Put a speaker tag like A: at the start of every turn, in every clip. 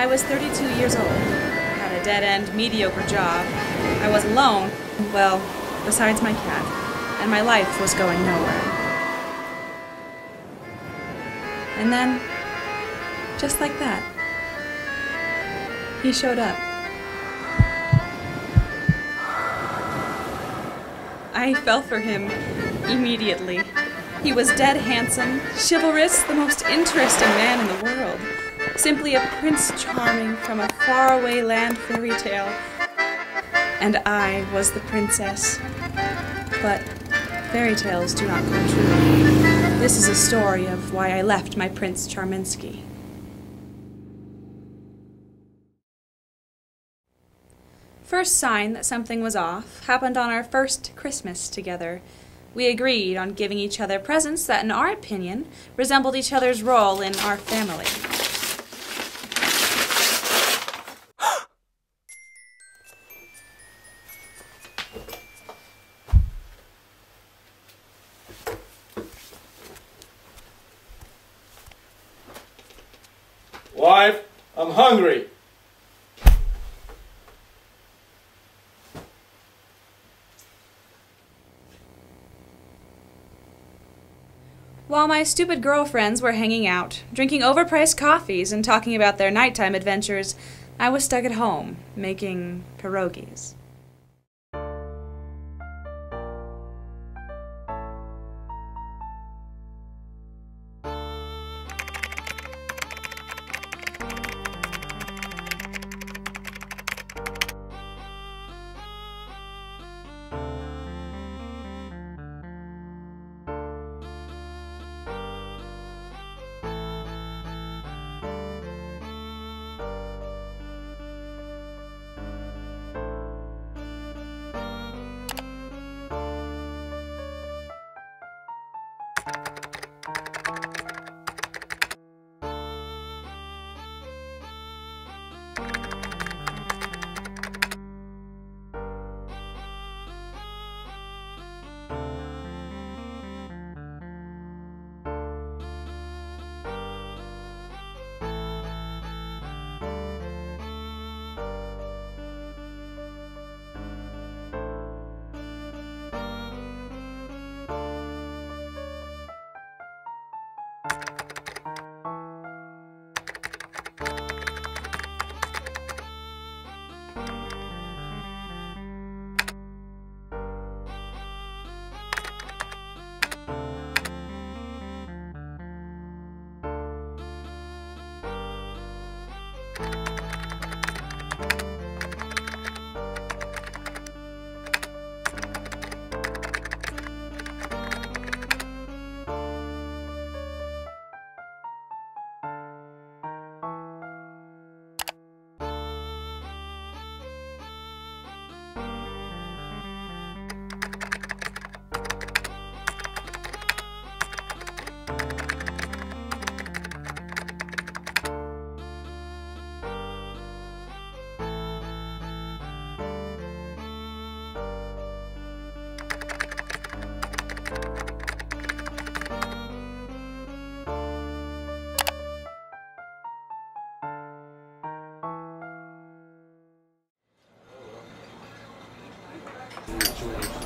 A: I was 32 years old, had a dead end, mediocre job. I was alone, well, besides my cat, and my life was going nowhere. And then, just like that, he showed up. I fell for him immediately. He was dead handsome, chivalrous, the most interesting man in the world. Simply a prince charming from a faraway land fairy tale. And I was the princess. But fairy tales do not come true. This is a story of why I left my Prince Charminsky. First sign that something was off happened on our first Christmas together. We agreed on giving each other presents that, in our opinion, resembled each other's role in our family. While my stupid girlfriends were hanging out, drinking overpriced coffees and talking about their nighttime adventures, I was stuck at home, making pierogies.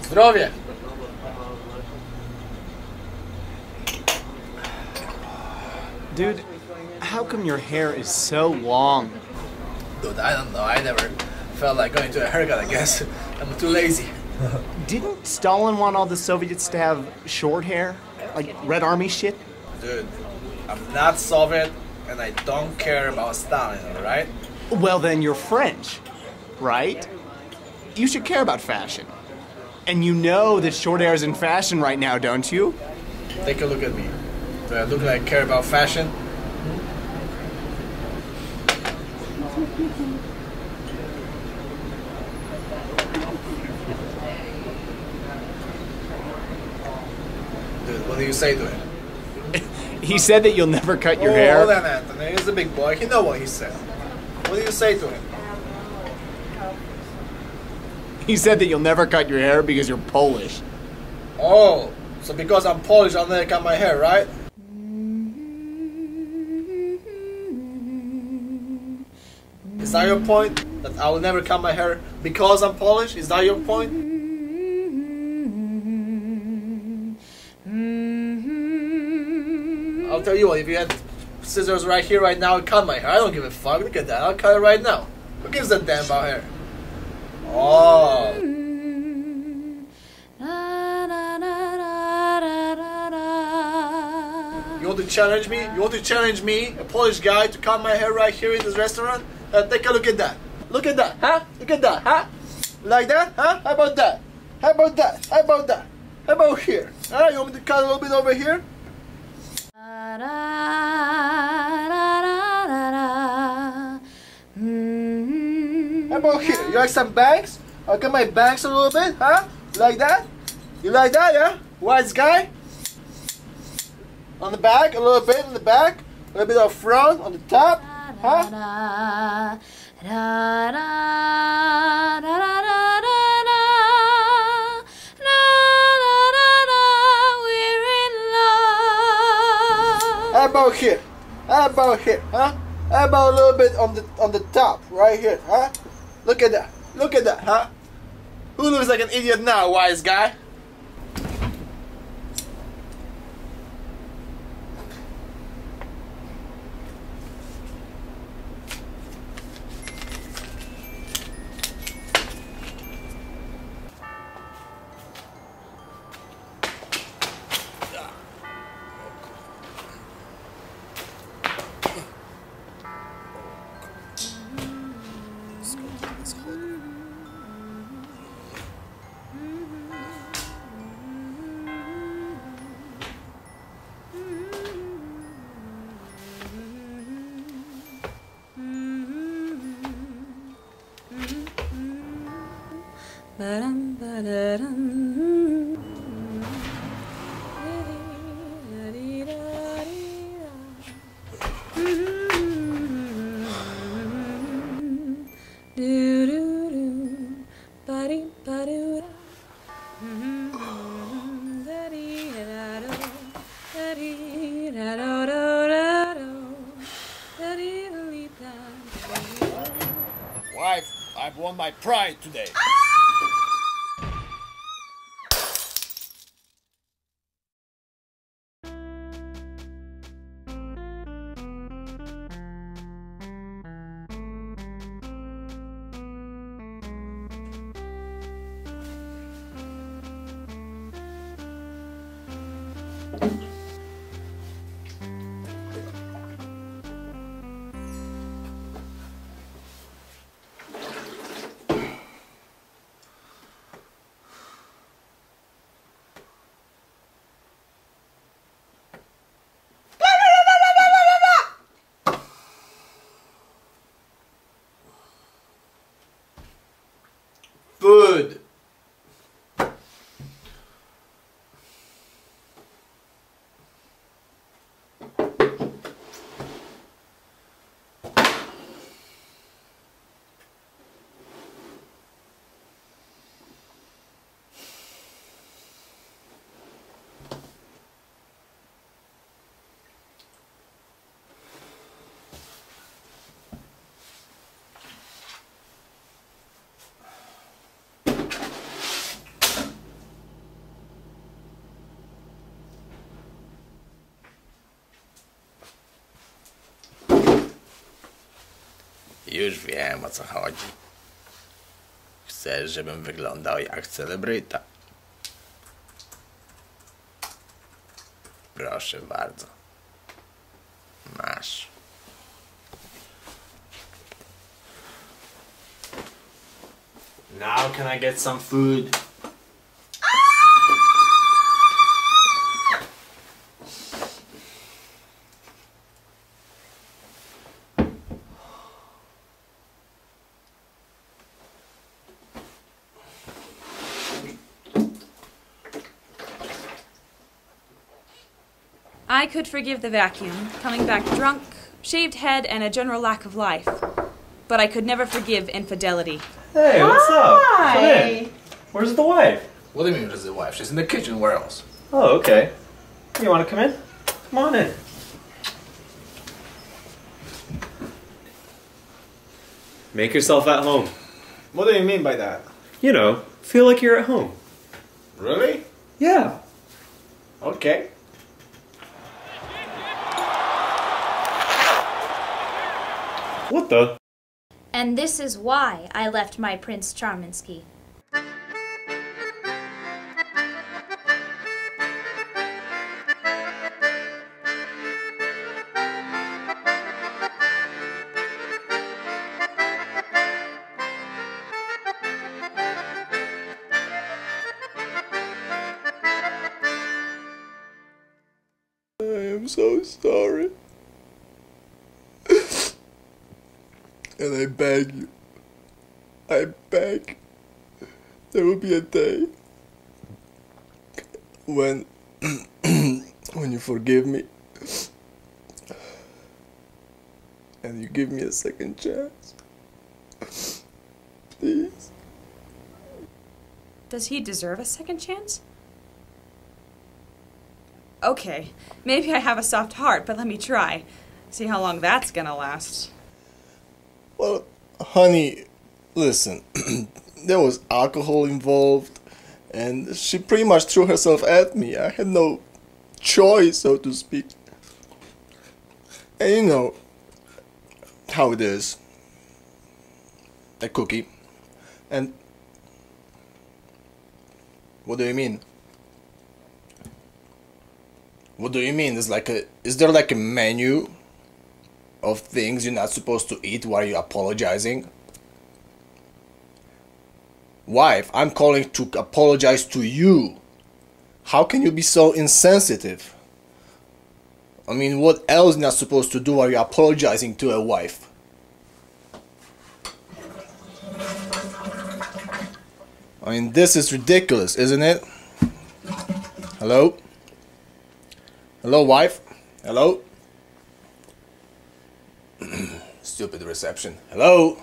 B: Zdrowie!
C: Dude, how come your hair is so long?
B: Dude, I don't know. I never felt like going to a haircut, I guess. I'm too lazy.
C: Didn't Stalin want all the Soviets to have short hair? Like Red Army shit?
B: Dude, I'm not Soviet and I don't care about Stalin, alright?
C: Well, then you're French, right? You should care about fashion. And you know that short hair is in fashion right now, don't you?
B: Take a look at me. Do I look like I care about fashion? Dude, what do you say to him?
C: He said that you'll never cut your
B: oh,
C: hair.
B: Hold on, Anthony. He's a big boy. He know what he said. What do you say to him?
C: He said that you'll never cut your hair because you're Polish.
B: Oh, so because I'm Polish, I'll never cut my hair, right? Is that your point? That I will never cut my hair because I'm Polish? Is that your point? I'll tell you what, if you had scissors right here, right now, I'd cut my hair. I don't give a fuck. Look at that. I'll cut it right now. Who gives a damn about hair? Oh. You want to challenge me? You want to challenge me, a Polish guy, to cut my hair right here in this restaurant? Uh, take a look at that. Look at that, huh? Look at that, huh? Like that, huh? How about that? How about that? How about that? How about here? Alright, You want me to cut a little bit over here? About here? You like some bangs? I'll cut my bangs a little bit, huh? Like that? You like that, yeah? Wise guy? On the back, a little bit on the back, a little bit up front, on the top, huh? How about here? How about here, huh? How about a little bit on the on the top, right here, huh? Look at that. Look at that, huh? Who looks like an idiot now, wise guy?
D: Wife, I've won my pride today. Ah!
B: Food.
E: Już wiem o co chodzi. Chcesz, żebym wyglądał jak celebryta. Proszę bardzo. Masz.
D: Now can I get some food?
A: I could forgive the vacuum, coming back drunk, shaved head, and a general lack of life. But I could never forgive infidelity.
F: Hey, what's up? Come in. Where's the wife?
B: What do you mean, where's the wife? She's in the kitchen. Where else?
F: Oh, okay. You want to come in? Come on in. Make yourself at home.
G: What do you mean by that?
F: You know, feel like you're at home.
G: Really?
F: Yeah.
G: Okay.
F: What the?
H: And this is why I left my Prince Charminsky.
B: I am so sorry. And I beg you, I beg, there will be a day when, when you forgive me and you give me a second chance. Please.
A: Does he deserve a second chance? Okay, maybe I have a soft heart, but let me try. See how long that's gonna last.
B: Honey, listen, there was alcohol involved, and she pretty much threw herself at me. I had no choice, so to speak. And you know how it is. A cookie. And. What do you mean? What do you mean? Is like a is there like a menu of things you're not supposed to eat while you're apologizing? Wife, I'm calling to apologize to you. How can you be so insensitive? I mean, what else not supposed to do while you're apologizing to a wife? I mean, this is ridiculous, isn't it? Hello? Hello, wife? Hello? Stupid reception. Hello?